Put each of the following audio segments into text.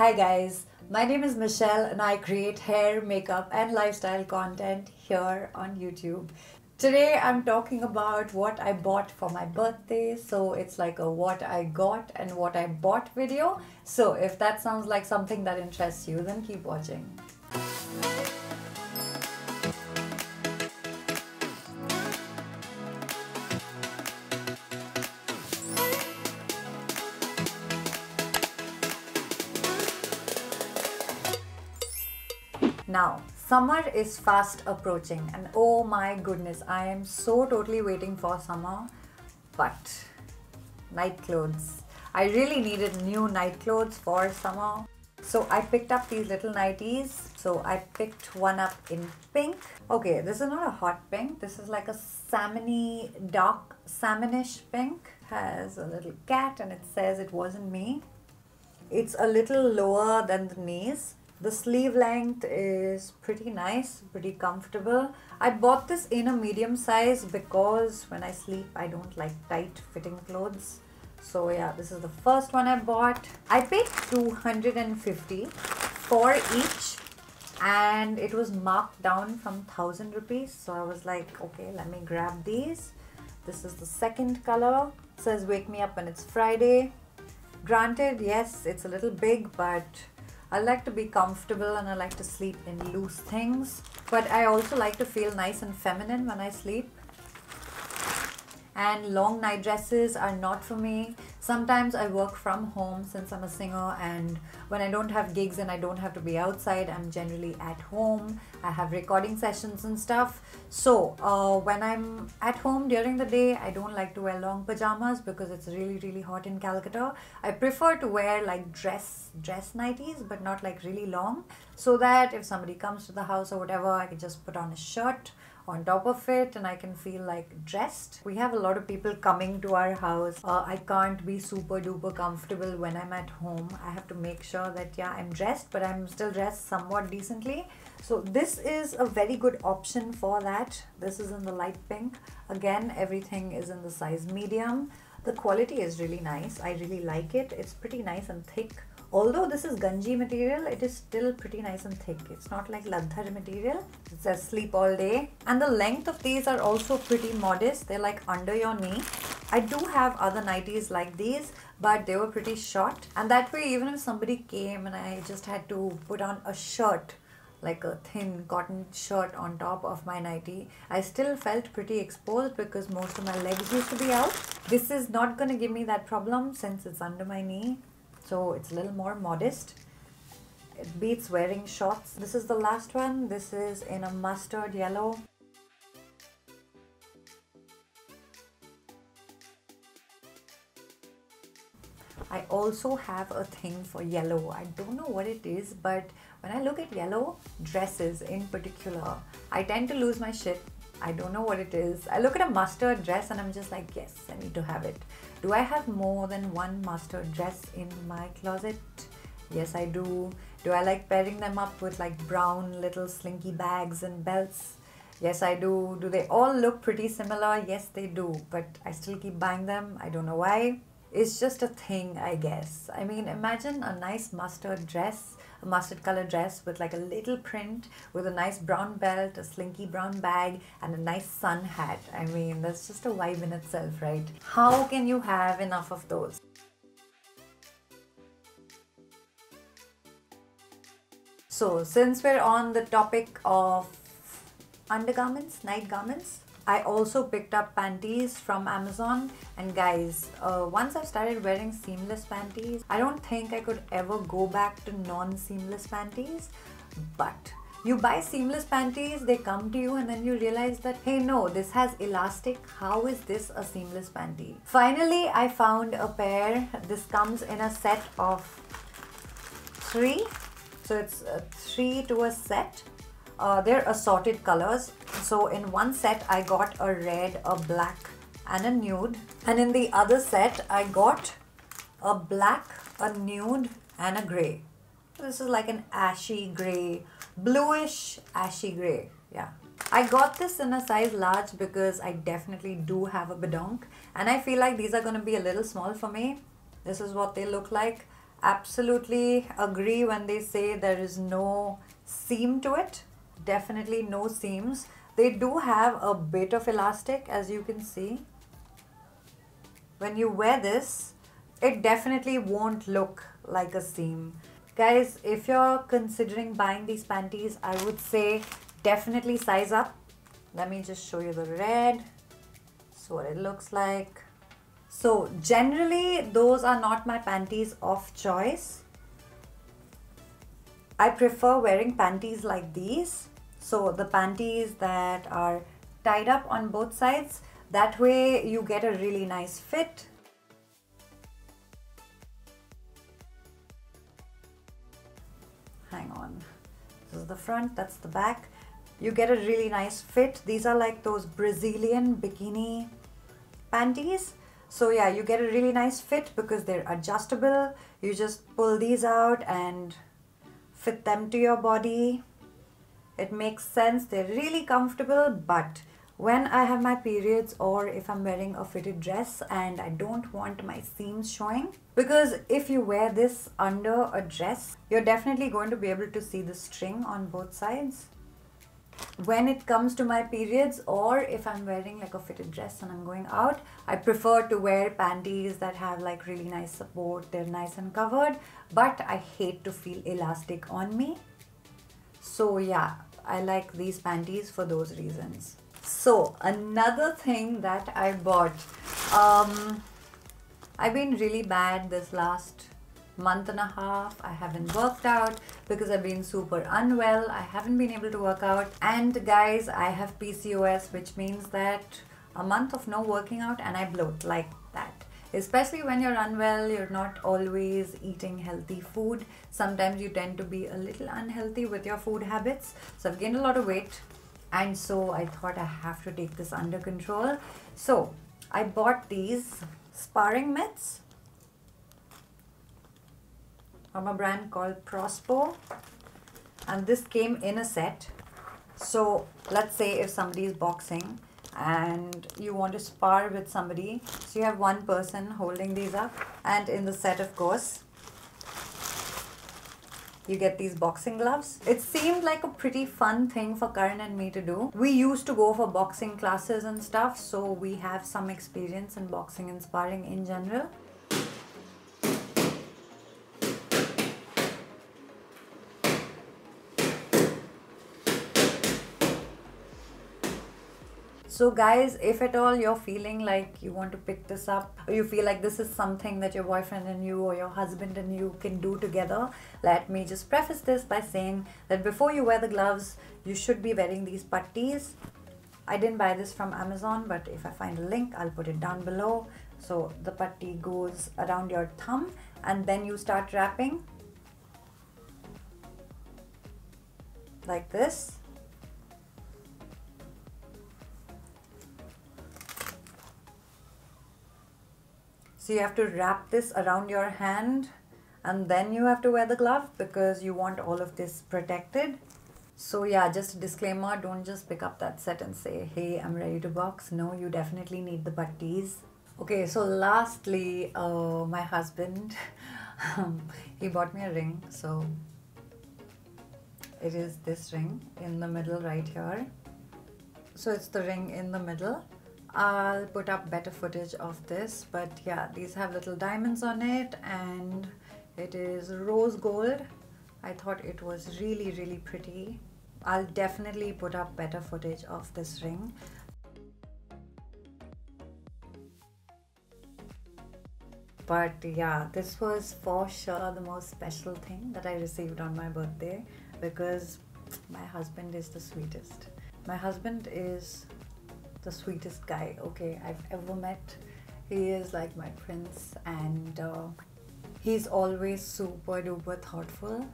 Hi guys, my name is Michelle and I create hair, makeup and lifestyle content here on YouTube. Today I'm talking about what I bought for my birthday. So it's like a what I got and what I bought video. So if that sounds like something that interests you, then keep watching. Now, summer is fast approaching, and oh my goodness, I am so totally waiting for summer. But night clothes. I really needed new night clothes for summer. So I picked up these little nighties. So I picked one up in pink. Okay, this is not a hot pink. This is like a salmony, dark salmonish pink. Has a little cat and it says it wasn't me. It's a little lower than the knees. The sleeve length is pretty nice, pretty comfortable. I bought this in a medium size because when I sleep, I don't like tight fitting clothes. So yeah, this is the first one I bought. I paid 250 for each and it was marked down from 1000 rupees. So I was like, okay, let me grab these. This is the second color. It says wake me up when it's Friday. Granted, yes, it's a little big, but I like to be comfortable and I like to sleep in loose things. But I also like to feel nice and feminine when I sleep. And long night dresses are not for me. Sometimes I work from home since I'm a singer and when I don't have gigs and I don't have to be outside, I'm generally at home. I have recording sessions and stuff. So uh, when I'm at home during the day, I don't like to wear long pajamas because it's really, really hot in Calcutta. I prefer to wear like dress, dress nighties, but not like really long so that if somebody comes to the house or whatever, I can just put on a shirt on top of it and I can feel like dressed. We have a lot of people coming to our house. Uh, I can't be super duper comfortable when I'm at home. I have to make sure that yeah, I'm dressed, but I'm still dressed somewhat decently. So this is a very good option for that. This is in the light pink. Again, everything is in the size medium. The quality is really nice. I really like it. It's pretty nice and thick. Although this is ganji material, it is still pretty nice and thick. It's not like ladhar material. It says sleep all day. And the length of these are also pretty modest. They're like under your knee. I do have other nighties like these, but they were pretty short. And that way, even if somebody came and I just had to put on a shirt, like a thin cotton shirt on top of my nightie, I still felt pretty exposed because most of my legs used to be out. This is not going to give me that problem since it's under my knee so it's a little more modest it beats wearing shorts this is the last one this is in a mustard yellow I also have a thing for yellow. I don't know what it is, but when I look at yellow dresses in particular, I tend to lose my shit. I don't know what it is. I look at a mustard dress and I'm just like, yes, I need to have it. Do I have more than one mustard dress in my closet? Yes, I do. Do I like pairing them up with like brown little slinky bags and belts? Yes, I do. Do they all look pretty similar? Yes, they do. But I still keep buying them. I don't know why. It's just a thing, I guess. I mean, imagine a nice mustard dress a mustard color dress with like a little print with a nice brown belt, a slinky brown bag, and a nice sun hat. I mean, that's just a vibe in itself, right? How can you have enough of those? So, since we're on the topic of undergarments, night garments, I also picked up panties from Amazon. And guys uh, once I've started wearing seamless panties I don't think I could ever go back to non-seamless panties. But you buy seamless panties they come to you and then you realize that hey no this has elastic. How is this a seamless panty? Finally I found a pair. This comes in a set of three. So it's uh, three to a set uh, they're assorted colors. So in one set I got a red a black and a nude. And in the other set I got a black a nude and a gray. This is like an ashy gray bluish ashy gray. Yeah. I got this in a size large because I definitely do have a badonk. And I feel like these are going to be a little small for me. This is what they look like. Absolutely agree when they say there is no seam to it definitely no seams. They do have a bit of elastic as you can see. When you wear this it definitely won't look like a seam. Guys if you're considering buying these panties i would say definitely size up. Let me just show you the red. So what it looks like. So generally those are not my panties of choice. I prefer wearing panties like these. So the panties that are tied up on both sides. That way you get a really nice fit. Hang on. This is the front, that's the back. You get a really nice fit. These are like those Brazilian bikini panties so yeah, you get a really nice fit because they're adjustable. You just pull these out and fit them to your body. It makes sense. They're really comfortable, but when I have my periods or if I'm wearing a fitted dress and I don't want my seams showing because if you wear this under a dress you're definitely going to be able to see the string on both sides when it comes to my periods or if I'm wearing like a fitted dress and I'm going out, I prefer to wear panties that have like really nice support. They're nice and covered, but I hate to feel elastic on me. So yeah, I like these panties for those reasons. So another thing that I bought, um, I've been really bad this last month and a half. I haven't worked out because I've been super unwell. I haven't been able to work out. And guys, I have PCOS, which means that a month of no working out and I bloat like that. Especially when you're unwell, you're not always eating healthy food. Sometimes you tend to be a little unhealthy with your food habits. So I've gained a lot of weight and so I thought I have to take this under control. So I bought these sparring mitts from a brand called Prospo and this came in a set so let's say if somebody is boxing and you want to spar with somebody so you have one person holding these up and in the set of course you get these boxing gloves. It seemed like a pretty fun thing for Karan and me to do. We used to go for boxing classes and stuff, so we have some experience in boxing and sparring in general. So guys, if at all you're feeling like you want to pick this up, or you feel like this is something that your boyfriend and you or your husband and you can do together, let me just preface this by saying that before you wear the gloves, you should be wearing these putties. I didn't buy this from Amazon, but if I find a link, I'll put it down below. So the putty goes around your thumb and then you start wrapping like this So you have to wrap this around your hand and then you have to wear the glove because you want all of this protected. So yeah, just a disclaimer, don't just pick up that set and say, hey, I'm ready to box. No, you definitely need the pattis. Okay, so lastly, uh, my husband, he bought me a ring. So it is this ring in the middle right here. So it's the ring in the middle I'll put up better footage of this but yeah these have little diamonds on it and it is rose gold. I thought it was really really pretty. I'll definitely put up better footage of this ring. But yeah this was for sure the most special thing that I received on my birthday because my husband is the sweetest. My husband is the sweetest guy okay I've ever met. He is like my prince and uh, he's always super duper thoughtful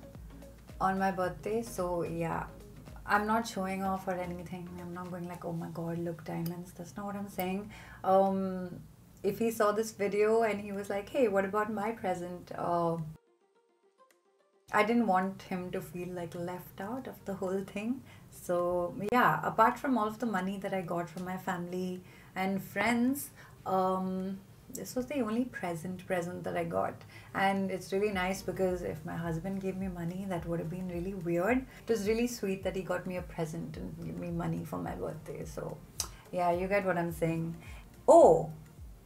on my birthday. So yeah, I'm not showing off or anything. I'm not going like, oh my god, look diamonds. That's not what I'm saying. Um, if he saw this video and he was like, hey, what about my present? Uh, I didn't want him to feel like left out of the whole thing. So, yeah, apart from all of the money that I got from my family and friends, um, this was the only present present that I got. And it's really nice because if my husband gave me money, that would have been really weird. It was really sweet that he got me a present and gave me money for my birthday. So, yeah, you get what I'm saying. Oh,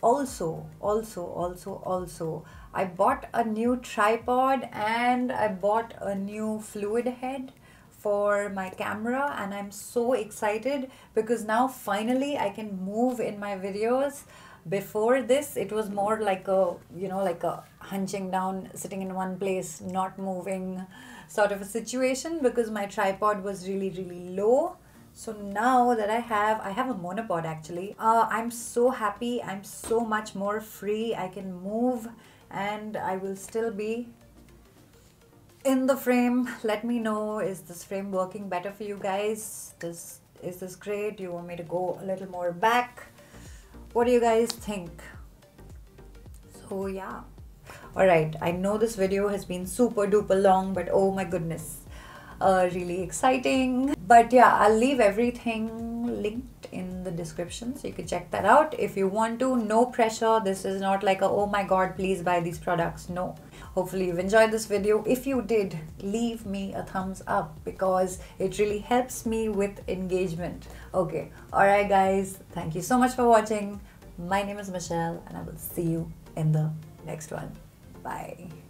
also, also, also, also, I bought a new tripod and I bought a new fluid head for my camera and I'm so excited because now finally I can move in my videos. Before this it was more like a you know like a hunching down sitting in one place not moving sort of a situation because my tripod was really really low so now that i have i have a monopod actually. Uh, i'm so happy. I'm so much more free. I can move and i will still be in the frame. Let me know is this frame working better for you guys? This is this great? You want me to go a little more back? What do you guys think? So yeah. All right i know this video has been super duper long but oh my goodness. Uh, really exciting but yeah i'll leave everything linked in the description so you can check that out. If you want to no pressure. This is not like a oh my god please buy these products. No. Hopefully you've enjoyed this video. If you did leave me a thumbs up because it really helps me with engagement. Okay. All right guys. Thank you so much for watching. My name is michelle and i will see you in the next one. Bye